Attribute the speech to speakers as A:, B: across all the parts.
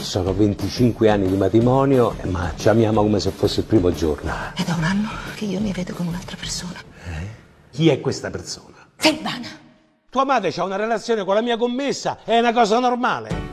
A: Sono 25 anni di matrimonio, ma ci amiamo come se fosse il primo giorno.
B: È da un anno che io mi vedo con un'altra persona.
A: Chi è questa persona?
B: Silvana!
A: Tua madre ha una relazione con la mia commessa, è una cosa normale.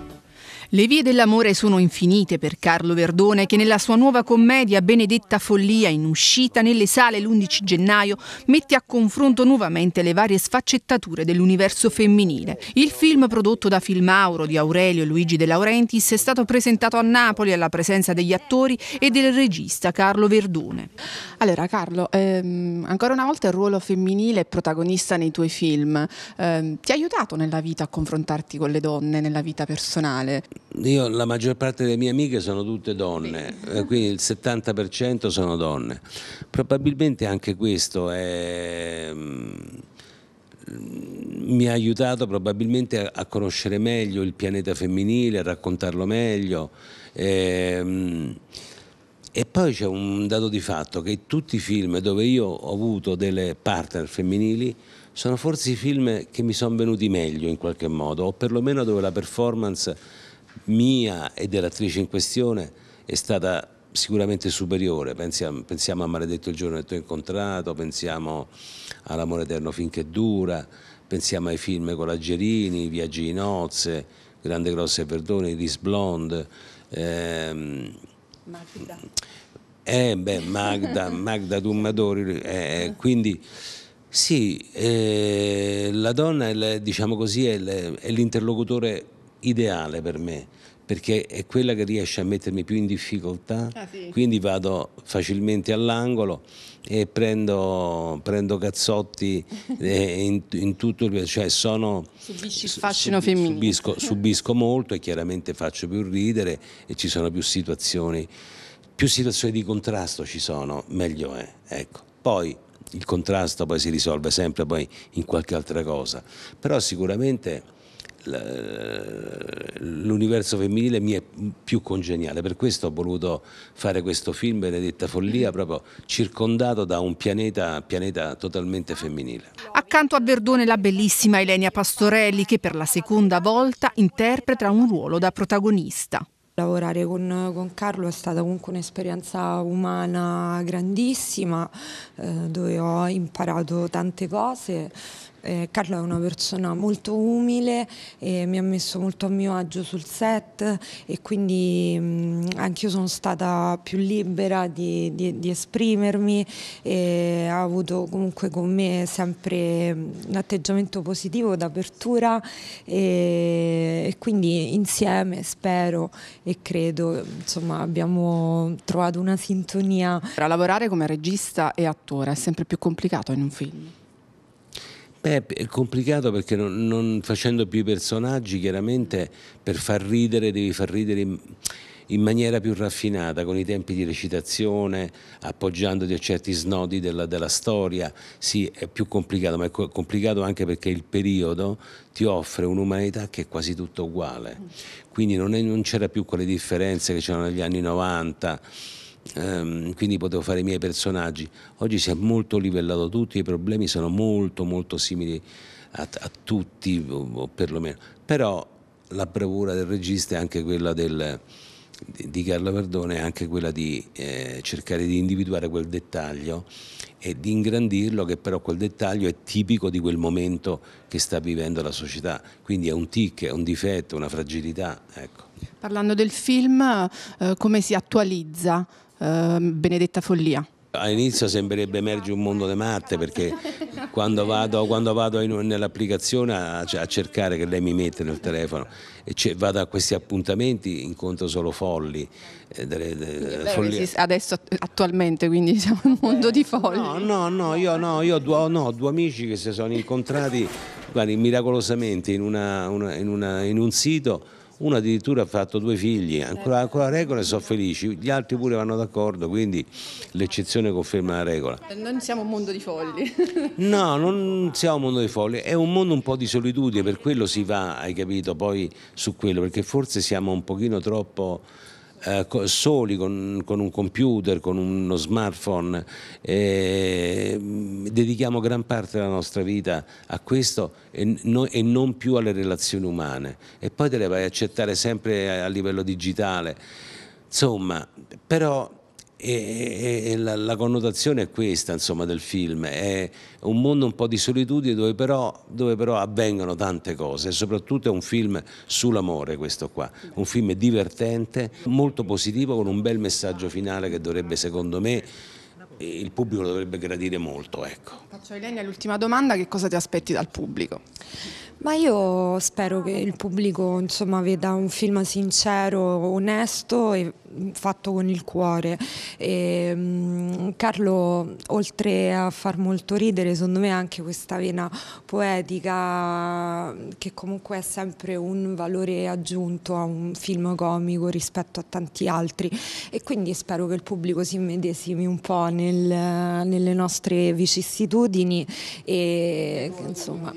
C: Le vie dell'amore sono infinite per Carlo Verdone che nella sua nuova commedia Benedetta Follia in uscita nelle sale l'11 gennaio mette a confronto nuovamente le varie sfaccettature dell'universo femminile. Il film prodotto da Filmauro di Aurelio e Luigi De Laurentiis è stato presentato a Napoli alla presenza degli attori e del regista Carlo Verdone.
D: Allora Carlo, ehm, ancora una volta il ruolo femminile è protagonista nei tuoi film. Eh, ti ha aiutato nella vita a confrontarti con le donne, nella vita personale?
A: Io, la maggior parte delle mie amiche sono tutte donne, eh, quindi il 70% sono donne. Probabilmente anche questo è, mm, mi ha aiutato probabilmente a, a, conoscere meglio il pianeta femminile, a raccontarlo meglio. Eh, e poi c'è un dato di fatto che tutti i film dove io ho avuto delle partner femminili sono forse i film che mi sono venuti meglio in qualche modo, o perlomeno dove la performance mia e dell'attrice in questione è stata sicuramente superiore, pensiamo, pensiamo, a Maledetto il giorno che ti ho incontrato, pensiamo all'amore eterno finché dura, pensiamo ai film con la Gerini, Viaggi di nozze, Grande Grossa e Verdone, Iris Blonde. Ehm, Magda. Eh, beh, Magda, Magda tu mi adori, eh, quindi sì, eh, la donna è, diciamo così, è l'interlocutore ideale per me perché è quella che riesce a mettermi più in difficoltà, ah, sì. quindi vado facilmente all'angolo e prendo, prendo cazzotti eh, in, in, tutto il cioè sono
D: subisci il fascino femminile
A: subisco, subisco molto e chiaramente faccio più ridere e ci sono più situazioni più situazioni di contrasto ci sono meglio è ecco poi il contrasto poi si risolve sempre poi in qualche altra cosa però sicuramente l'universo femminile mi è più congeniale, per questo ho voluto fare questo film Benedetta Follia proprio circondato da un pianeta, pianeta totalmente femminile.
C: Accanto a Verdone la bellissima Elenia Pastorelli che per la seconda volta interpreta un ruolo da protagonista.
E: Lavorare con, con, Carlo è stata comunque un'esperienza umana grandissima eh, dove ho imparato tante cose eh, Carlo è una persona molto umile e mi ha messo molto a mio agio sul set e quindi mh, anche io sono stata più libera di, di, di esprimermi e ha avuto comunque con me sempre un atteggiamento positivo d'apertura e, e quindi insieme spero e credo insomma abbiamo trovato una sintonia.
D: Lavorare come regista e attore è sempre più complicato in un film.
A: Beh, è complicato perché non, non, facendo più i personaggi, chiaramente per far ridere devi far ridere in, in, maniera più raffinata, con i tempi di recitazione, appoggiandoti a certi snodi della, della, storia. Sì, è più complicato, ma è complicato anche perché il periodo ti offre un'umanità che è quasi tutto uguale. Quindi non, non c'era più quelle differenze che c'erano negli anni 90 ehm, quindi potevo fare i miei personaggi. Oggi si è molto livellato tutto, i problemi sono molto molto simili a, a tutti, o, o perlomeno. Però la bravura del regista è anche quella del, di Carlo Verdone, è anche quella di eh, cercare di individuare quel dettaglio e di ingrandirlo, che però quel dettaglio è tipico di quel momento che sta vivendo la società. Quindi è un tic, è un difetto, una fragilità. Ecco.
D: Parlando del film, eh, come si attualizza eh, Benedetta Follia.
A: All'inizio sembrerebbe emergere un mondo di matte perché quando vado, quando vado nell'applicazione a, a, cercare che lei mi mette nel telefono e vado a questi appuntamenti incontro solo folli.
D: Eh, delle, delle adesso attualmente quindi siamo in un mondo di folli.
A: No, no, no, io, no, io ho, due, no, due amici che si sono incontrati guardi, miracolosamente in, una, una, in, una, in un sito uno addirittura ha fatto due figli, ancora con la regola sono felici, gli altri pure vanno d'accordo, quindi l'eccezione conferma la regola.
D: Non siamo un mondo di folli.
A: No, non siamo un mondo di folli, è un mondo un po' di solitudine, per quello si va, hai capito, poi su quello, perché forse siamo un pochino troppo... eh, soli con, con, un computer, con uno smartphone, eh, dedichiamo gran parte della nostra vita a questo e, no, e, non più alle relazioni umane e poi te le vai a accettare sempre a livello digitale. Insomma, però e, e la, la, connotazione è questa insomma, del film, è un mondo un po' di solitudine dove però, dove però, avvengono tante cose e soprattutto è un film sull'amore questo qua, un film divertente, molto positivo con un bel messaggio finale che dovrebbe secondo me il pubblico dovrebbe gradire molto. Ecco.
D: Faccio Elenia l'ultima domanda, che cosa ti aspetti dal pubblico?
E: Ma io spero che il pubblico insomma, veda un film sincero, onesto e fatto con il cuore. E, um, Carlo, oltre a far molto ridere, secondo me anche questa vena poetica che comunque è sempre un valore aggiunto a un film comico rispetto a tanti altri e quindi spero che il pubblico si immedesimi un po' nel, nelle nostre vicissitudini e insomma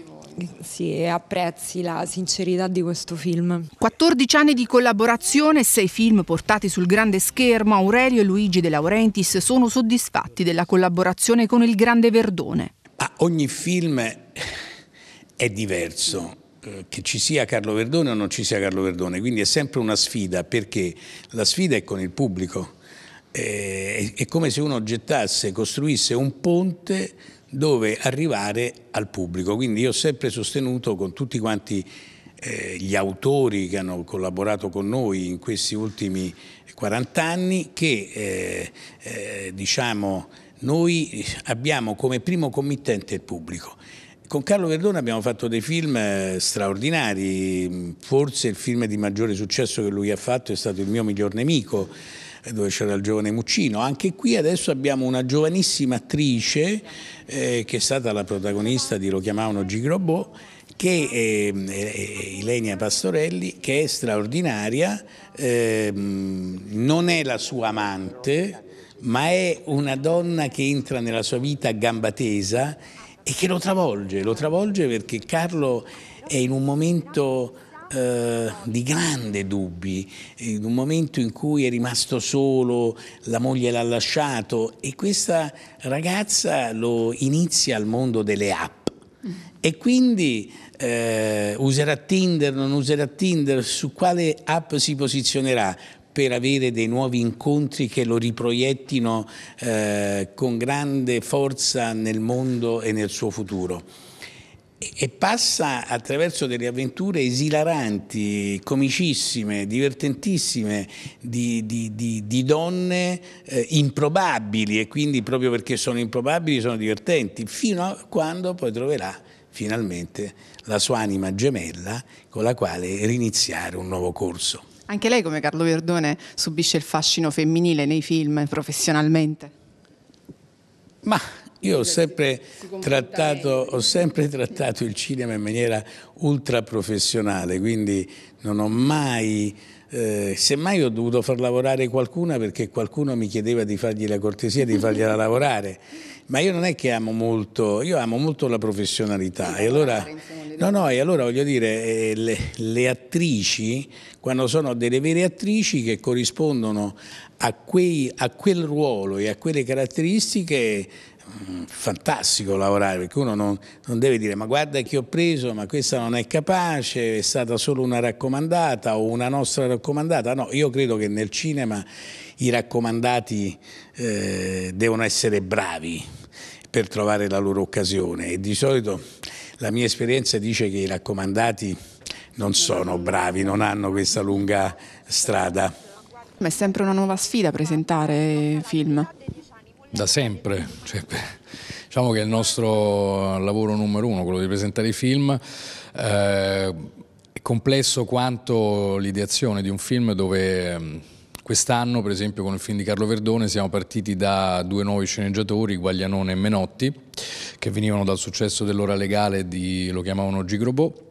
E: sì, apprezzi la sincerità di questo film.
C: 14 anni di collaborazione e 6 film portati sul grande schermo, Aurelio e Luigi De Laurentiis sono soddisfatti della collaborazione con il Grande Verdone.
F: Ah, ogni film è diverso eh, che ci sia Carlo Verdone o non ci sia Carlo Verdone, quindi è sempre una sfida perché la sfida è con il pubblico, eh, è come se uno gettasse, costruisse un ponte dove arrivare al pubblico. Quindi io ho sempre sostenuto con tutti quanti eh, gli autori che hanno collaborato con noi in questi ultimi 40 anni che eh, eh, diciamo, noi abbiamo come primo committente il pubblico. Con Carlo Verdone abbiamo fatto dei film eh, straordinari, forse il film di maggiore successo che lui ha fatto è stato Il mio miglior nemico, dove c'era il giovane Muccino. Anche qui adesso abbiamo una giovanissima attrice eh, che è stata la protagonista di Lo chiamavano Gigrobò, che è, è Ilenia Pastorelli, che è straordinaria, eh, non è la sua amante, ma è una donna che entra nella sua vita a gamba tesa e che lo travolge, lo travolge perché Carlo è in un momento eh, di grande dubbi, in un momento in cui è rimasto solo, la moglie l'ha lasciato e questa ragazza lo inizia al mondo delle app. E quindi eh, userà Tinder, non userà Tinder, su quale app si posizionerà per avere dei nuovi incontri che lo riproiettino eh, con grande forza nel mondo e nel suo futuro e passa attraverso delle avventure esilaranti, comicissime, divertentissime di, di, di, di donne eh, improbabili e quindi proprio perché sono improbabili sono divertenti, fino a quando poi troverà finalmente la sua anima gemella con la quale riniziare un nuovo corso.
D: Anche lei come Carlo Verdone subisce il fascino femminile nei film professionalmente?
F: Ma io ho sempre, trattato, ho sempre trattato il cinema in maniera ultra professionale, quindi non ho mai, eh, semmai ho dovuto far lavorare qualcuna perché qualcuno mi chiedeva di fargli la cortesia di fargliela lavorare, ma io non è che amo molto, io amo molto la professionalità. E allora, no, no, e allora voglio dire, eh, le, le attrici, quando sono delle vere attrici che corrispondono a, quei, a quel ruolo e a quelle caratteristiche fantastico lavorare perché uno non, non, deve dire ma guarda che ho preso ma questa non è capace, è stata solo una raccomandata o una nostra raccomandata, no, io credo che nel cinema i raccomandati eh, devono essere bravi per trovare la loro occasione e di solito la mia esperienza dice che i raccomandati non sono bravi, non hanno questa lunga strada.
D: Ma è sempre una nuova sfida presentare film
G: da sempre, cioè, diciamo che è il nostro lavoro numero uno, quello di presentare i film. Eh, è complesso quanto l'ideazione di un film dove ehm, quest'anno, per esempio, con il film di Carlo Verdone siamo partiti da due nuovi sceneggiatori, Guaglianone e Menotti, che venivano dal successo dell'ora legale di Lo chiamavano Gigrobò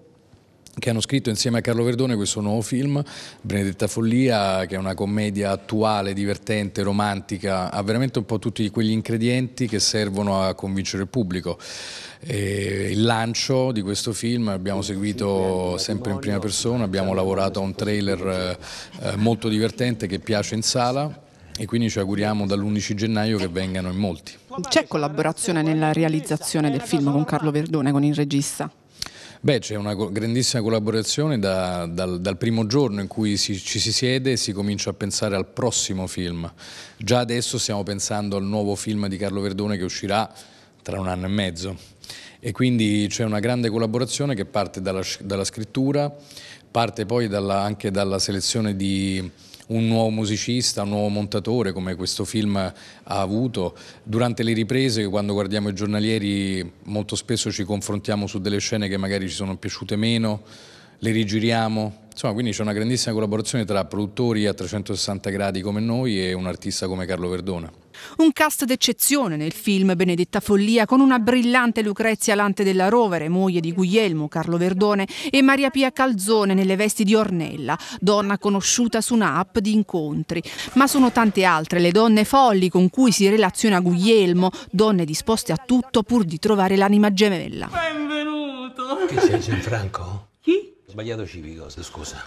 G: che hanno scritto insieme a Carlo Verdone questo nuovo film, Benedetta Follia, che è una commedia attuale, divertente, romantica, ha veramente un po' tutti quegli ingredienti che servono a convincere il pubblico. E il lancio di questo film abbiamo seguito sempre in prima persona, abbiamo lavorato a un trailer eh, molto divertente che piace in sala e quindi ci auguriamo dall'11 gennaio che vengano in molti.
D: C'è collaborazione nella realizzazione del film con Carlo Verdone, con il regista?
G: Beh, c'è una grandissima collaborazione da, dal, dal, primo giorno in cui si, ci si siede e si comincia a pensare al prossimo film. Già adesso stiamo pensando al nuovo film di Carlo Verdone che uscirà tra un anno e mezzo. E quindi c'è una grande collaborazione che parte dalla, dalla scrittura, parte poi dalla, anche dalla selezione di un nuovo musicista, un nuovo montatore come questo film ha avuto. Durante le riprese, quando guardiamo i giornalieri, molto spesso ci confrontiamo su delle scene che magari ci sono piaciute meno, le rigiriamo. Insomma, quindi c'è una grandissima collaborazione tra produttori a 360 gradi come noi e un artista come Carlo Verdone.
C: Un cast d'eccezione nel film Benedetta Follia con una brillante Lucrezia Lante della Rovere, moglie di Guglielmo, Carlo Verdone, e Maria Pia Calzone nelle vesti di Ornella, donna conosciuta su un'app di incontri. Ma sono tante altre le donne folli con cui si relaziona Guglielmo, donne disposte a tutto pur di trovare l'anima gemella.
H: Benvenuto!
A: Che sei Gianfranco?
H: Chi?
A: Sbagliato civico, scusa.